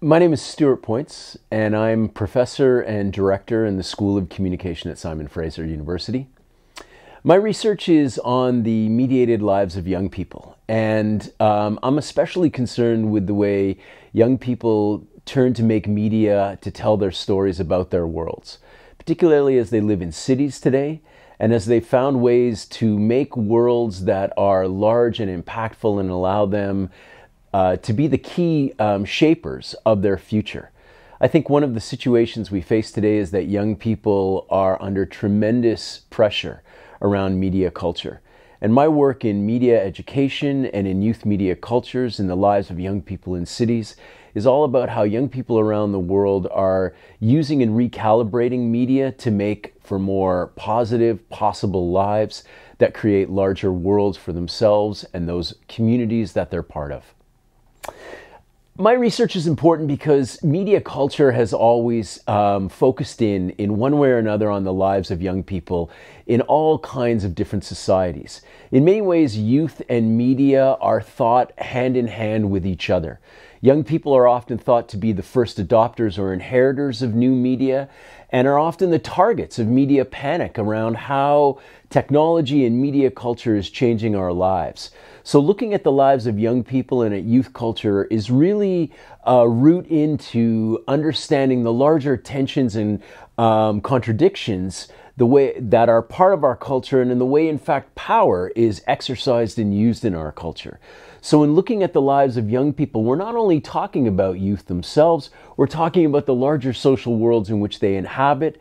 My name is Stuart Poyntz, and I'm professor and director in the School of Communication at Simon Fraser University. My research is on the mediated lives of young people, and um, I'm especially concerned with the way young people turn to make media to tell their stories about their worlds, particularly as they live in cities today and as they found ways to make worlds that are large and impactful and allow them uh, to be the key um, shapers of their future. I think one of the situations we face today is that young people are under tremendous pressure around media culture. And my work in media education and in youth media cultures in the lives of young people in cities is all about how young people around the world are using and recalibrating media to make for more positive, possible lives that create larger worlds for themselves and those communities that they're part of. My research is important because media culture has always um, focused in, in one way or another, on the lives of young people in all kinds of different societies. In many ways, youth and media are thought hand in hand with each other. Young people are often thought to be the first adopters or inheritors of new media and are often the targets of media panic around how technology and media culture is changing our lives. So, looking at the lives of young people and at youth culture is really a root into understanding the larger tensions and um, contradictions the way that are part of our culture and in the way in fact power is exercised and used in our culture. So in looking at the lives of young people we're not only talking about youth themselves we're talking about the larger social worlds in which they inhabit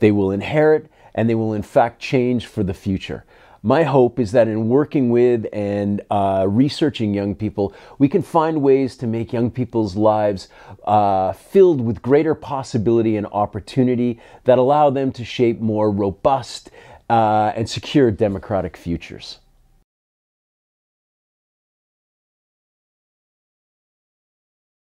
they will inherit and they will in fact change for the future my hope is that in working with and uh, researching young people, we can find ways to make young people's lives uh, filled with greater possibility and opportunity that allow them to shape more robust uh, and secure democratic futures.